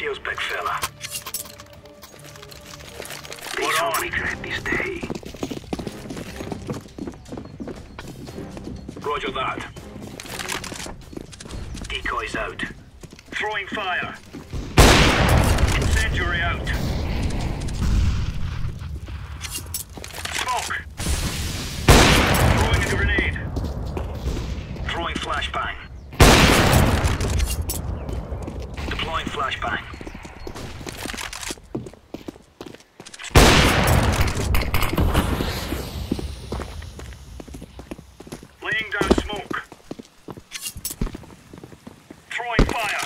deals, big fella. On? this day. Roger that. Decoys out. Throwing fire. flashbang. Laying down smoke. Throwing fire.